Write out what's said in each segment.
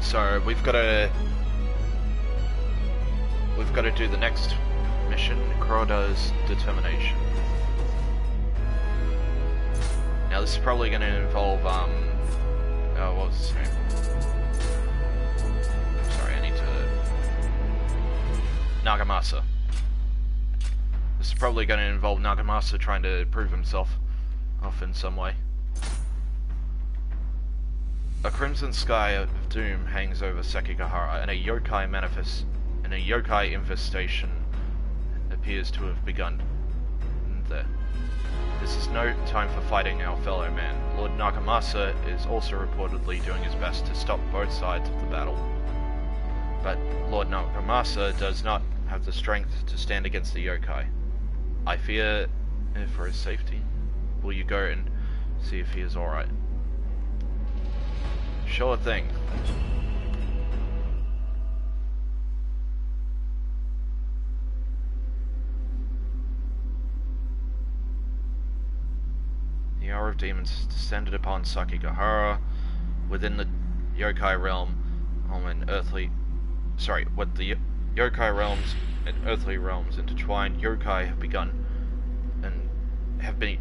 so we've got to we've got to do the next mission, Kuroda's Determination. Now this is probably going to involve um, oh, what was his name? Sorry, I need to Nagamasa. This is probably going to involve Nagamasa trying to prove himself off in some way. A crimson sky of doom hangs over Sekigahara, and a yokai manifest and a yokai infestation appears to have begun there. This is no time for fighting our fellow man. Lord Nagamasa is also reportedly doing his best to stop both sides of the battle. But Lord Nagamasa does not have the strength to stand against the yokai. I fear for his safety. Will you go and see if he is alright? Sure thing. The hour of demons descended upon Sekigahara within the yokai realm um, and earthly sorry, what the yokai realms and earthly realms intertwined, yokai have begun and have been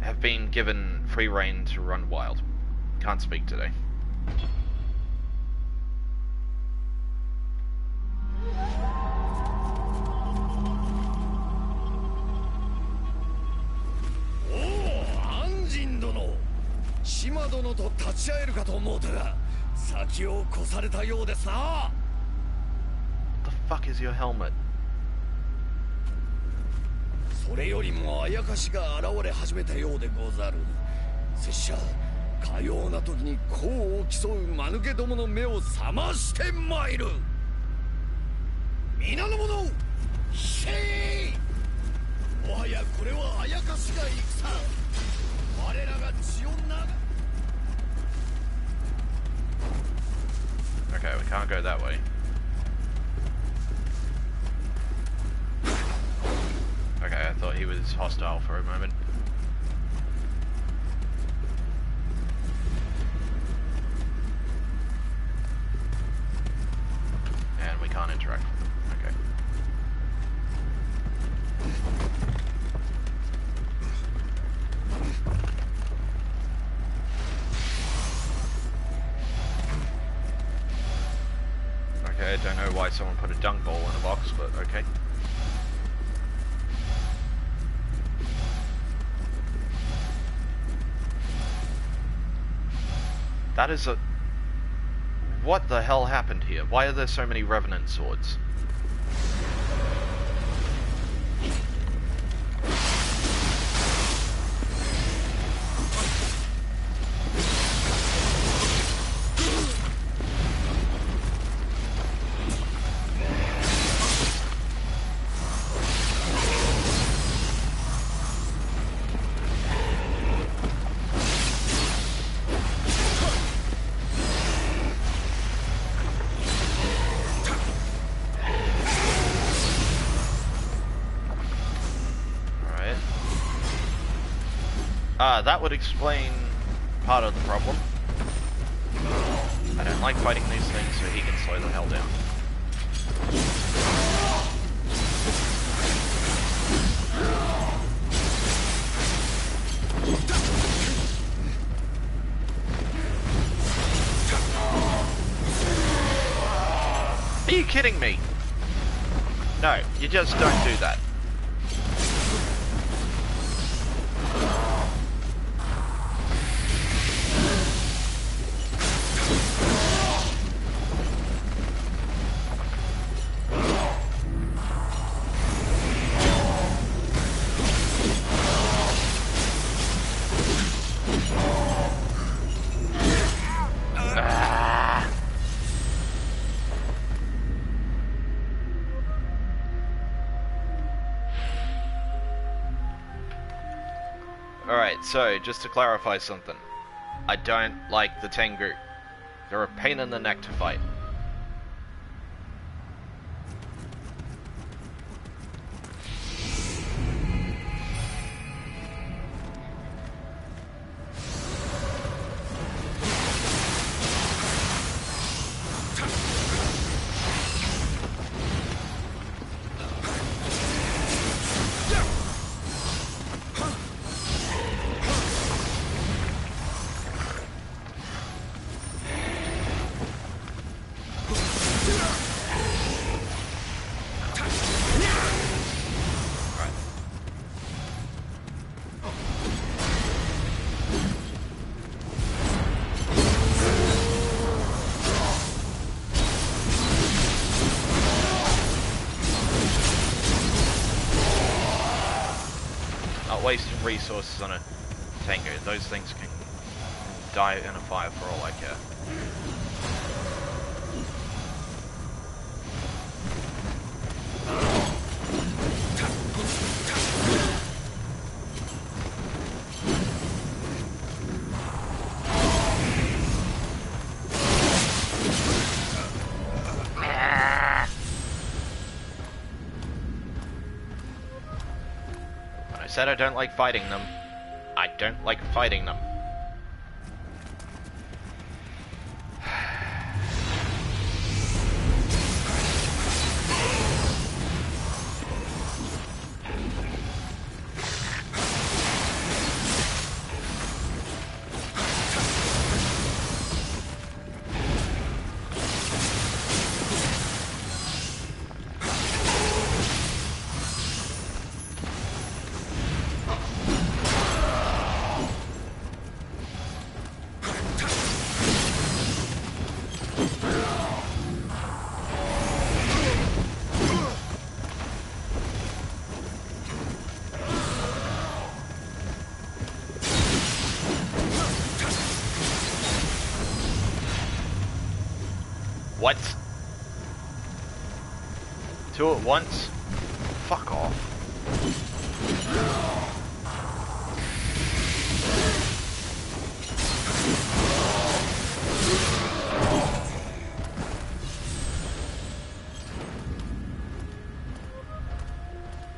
have been given free rein to run wild. Can't speak today. Oh, 殿島殿と立ち会えるかと思うたが先を越されたようですな What the fuck is your helmet? それよりもあやかしが現れ始めたようでござる拙者かような時に功を競う間抜けどもの目を覚ましてまいる皆の者ひえいもはやこれはあやかしが戦我らが血を流 Okay, we can't go that way. Okay, I thought he was hostile for a moment. Okay. Okay, I don't know why someone put a dung ball in a box, but okay. That is a... What the hell happened here? Why are there so many Revenant swords? That would explain part of the problem. I don't like fighting these things, so he can slow the hell down. Are you kidding me? No, you just don't do that. So just to clarify something. I don't like the Tengu. They're a pain in the neck to fight. Wasting resources on a Tengu. Those things can die in a fire for all I care. Said I don't like fighting them, I don't like fighting them. At once? Fuck off.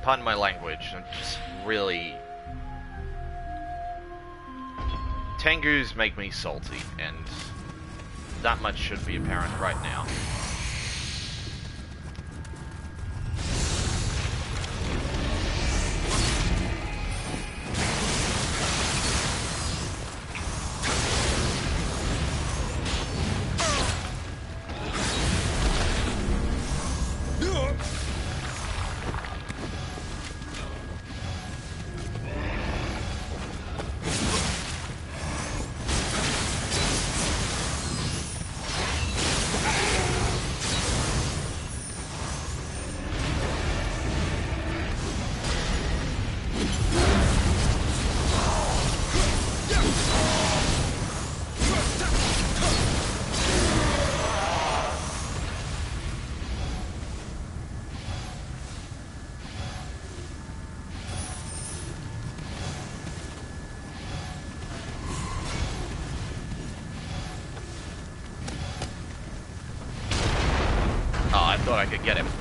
Pardon my language, I'm just really... Tengus make me salty, and that much should be apparent right now. Thought I could get him.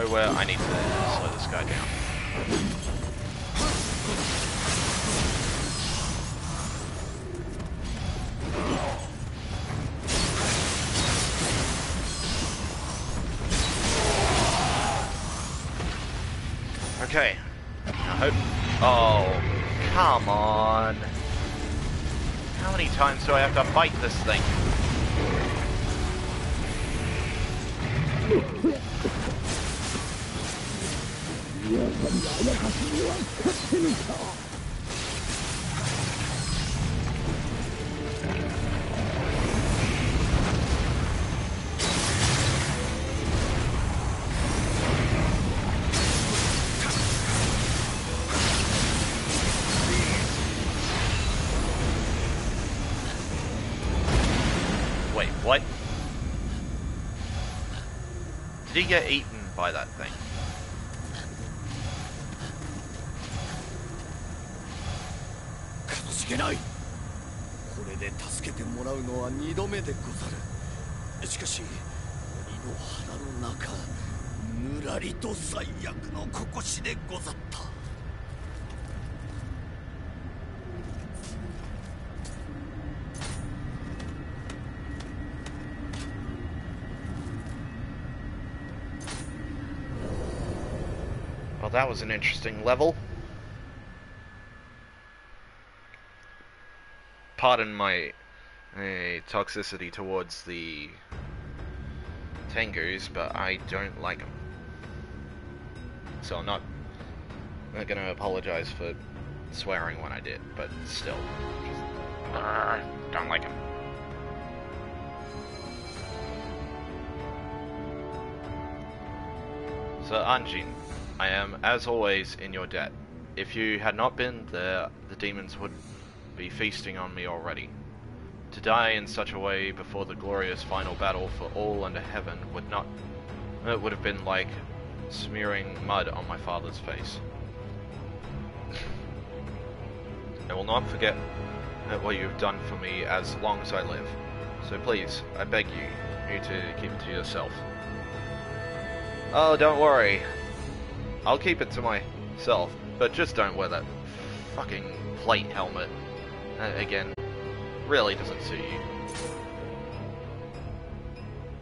Me nowhere. I need to slow this guy down. Okay. I hope. Oh, come on. How many times do I have to fight this thing? Wait, what? Did he get eaten by that thing? 助けてもらうのは二度目でござるしかし鬼の腹の中ぬらりと最悪のここしでござった Well, that was an interesting level. Pardon my uh, toxicity towards the Tengus, but I don't like them. So I'm not, I'm not gonna apologize for swearing when I did, but still, just, uh, don't like them. So Anjin, I am, as always, in your debt. If you had not been there, the demons would be feasting on me already. To die in such a way before the glorious final battle for all under heaven would not... It would have been like smearing mud on my father's face. I will not forget what you've done for me as long as I live. So please, I beg you, you to keep it to yourself. Oh, don't worry. I'll keep it to myself, but just don't wear that fucking plate helmet. Uh, again, really doesn't suit you.